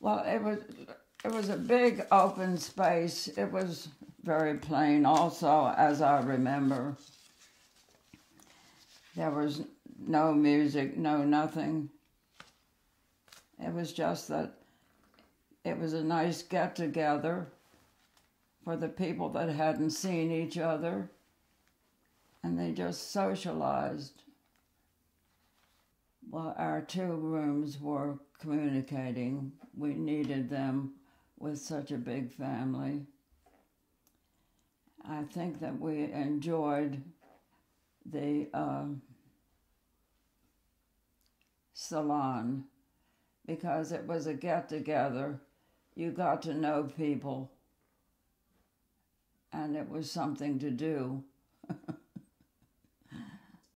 Well, it was it was a big open space. It was very plain, also, as I remember. There was no music, no nothing. It was just that it was a nice get together for the people that hadn't seen each other, and they just socialized. Well, our two rooms were communicating. We needed them with such a big family. I think that we enjoyed the uh, salon because it was a get together. You got to know people, and it was something to do.